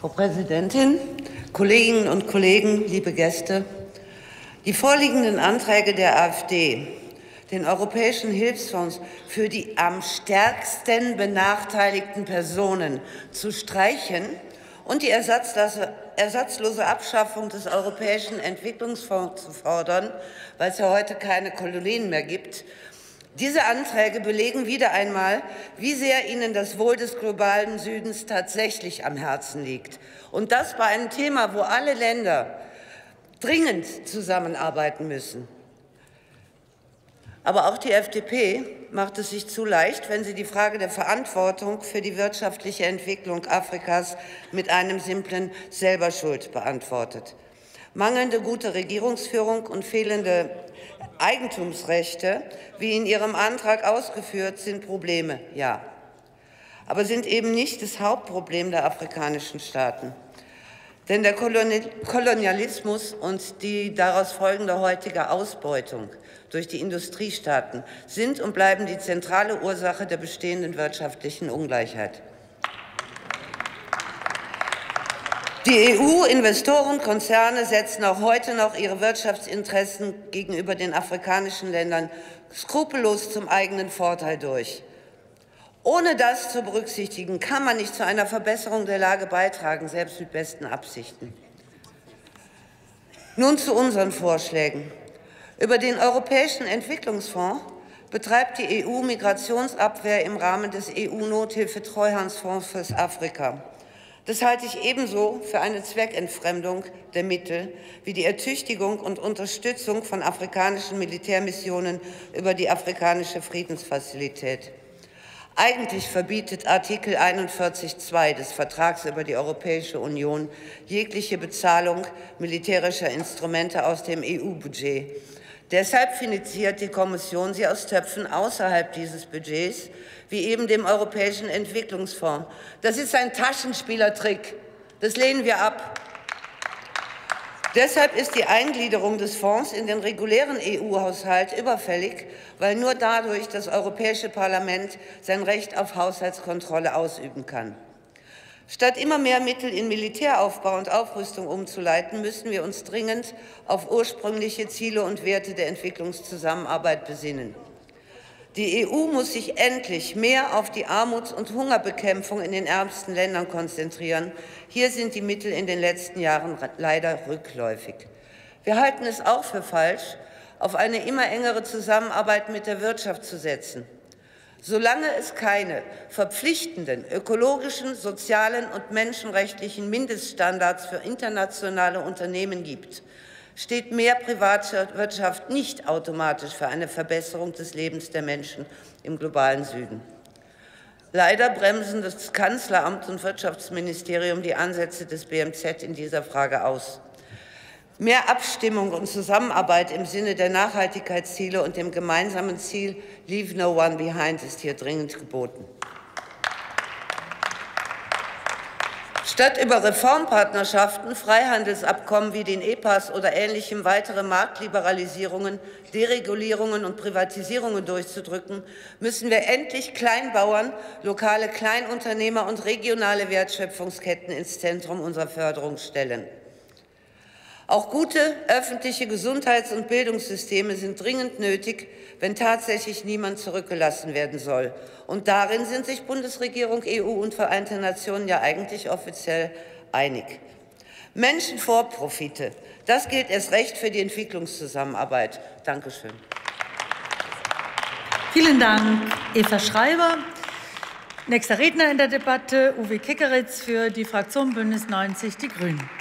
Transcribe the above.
Frau Präsidentin, Kolleginnen und Kollegen, liebe Gäste! Die vorliegenden Anträge der AfD, den Europäischen Hilfsfonds für die am stärksten benachteiligten Personen zu streichen und die ersatzlose Abschaffung des Europäischen Entwicklungsfonds zu fordern, weil es ja heute keine Kolonien mehr gibt, diese Anträge belegen wieder einmal, wie sehr Ihnen das Wohl des globalen Südens tatsächlich am Herzen liegt. Und das bei einem Thema, wo alle Länder dringend zusammenarbeiten müssen. Aber auch die FDP macht es sich zu leicht, wenn sie die Frage der Verantwortung für die wirtschaftliche Entwicklung Afrikas mit einem simplen Selberschuld beantwortet. Mangelnde gute Regierungsführung und fehlende Eigentumsrechte, wie in Ihrem Antrag ausgeführt, sind Probleme, ja, aber sind eben nicht das Hauptproblem der afrikanischen Staaten. Denn der Kolonialismus und die daraus folgende heutige Ausbeutung durch die Industriestaaten sind und bleiben die zentrale Ursache der bestehenden wirtschaftlichen Ungleichheit. Die EU-Investoren, Konzerne setzen auch heute noch ihre Wirtschaftsinteressen gegenüber den afrikanischen Ländern skrupellos zum eigenen Vorteil durch. Ohne das zu berücksichtigen, kann man nicht zu einer Verbesserung der Lage beitragen, selbst mit besten Absichten. Nun zu unseren Vorschlägen. Über den Europäischen Entwicklungsfonds betreibt die EU Migrationsabwehr im Rahmen des EU-Nothilfe-Treuhandsfonds für Afrika. Das halte ich ebenso für eine Zweckentfremdung der Mittel wie die Ertüchtigung und Unterstützung von afrikanischen Militärmissionen über die afrikanische Friedensfazilität. Eigentlich verbietet Artikel 41.2 des Vertrags über die Europäische Union jegliche Bezahlung militärischer Instrumente aus dem EU-Budget. Deshalb finanziert die Kommission sie aus Töpfen außerhalb dieses Budgets, wie eben dem Europäischen Entwicklungsfonds. Das ist ein Taschenspielertrick. Das lehnen wir ab. Deshalb ist die Eingliederung des Fonds in den regulären EU-Haushalt überfällig, weil nur dadurch das Europäische Parlament sein Recht auf Haushaltskontrolle ausüben kann. Statt immer mehr Mittel in Militäraufbau und Aufrüstung umzuleiten, müssen wir uns dringend auf ursprüngliche Ziele und Werte der Entwicklungszusammenarbeit besinnen. Die EU muss sich endlich mehr auf die Armuts- und Hungerbekämpfung in den ärmsten Ländern konzentrieren. Hier sind die Mittel in den letzten Jahren leider rückläufig. Wir halten es auch für falsch, auf eine immer engere Zusammenarbeit mit der Wirtschaft zu setzen. Solange es keine verpflichtenden ökologischen, sozialen und menschenrechtlichen Mindeststandards für internationale Unternehmen gibt, steht mehr Privatwirtschaft nicht automatisch für eine Verbesserung des Lebens der Menschen im globalen Süden. Leider bremsen das Kanzleramt und Wirtschaftsministerium die Ansätze des BMZ in dieser Frage aus. Mehr Abstimmung und Zusammenarbeit im Sinne der Nachhaltigkeitsziele und dem gemeinsamen Ziel Leave No One Behind ist hier dringend geboten. Statt über Reformpartnerschaften, Freihandelsabkommen wie den EPAS oder ähnlichem weitere Marktliberalisierungen, Deregulierungen und Privatisierungen durchzudrücken, müssen wir endlich Kleinbauern, lokale Kleinunternehmer und regionale Wertschöpfungsketten ins Zentrum unserer Förderung stellen. Auch gute öffentliche Gesundheits- und Bildungssysteme sind dringend nötig, wenn tatsächlich niemand zurückgelassen werden soll. Und darin sind sich Bundesregierung, EU und Vereinte Nationen ja eigentlich offiziell einig. Menschen vor Profite. Das gilt erst recht für die Entwicklungszusammenarbeit. Dankeschön. Vielen Dank, Eva Schreiber. Nächster Redner in der Debatte, Uwe Kickeritz für die Fraktion Bündnis 90 Die Grünen.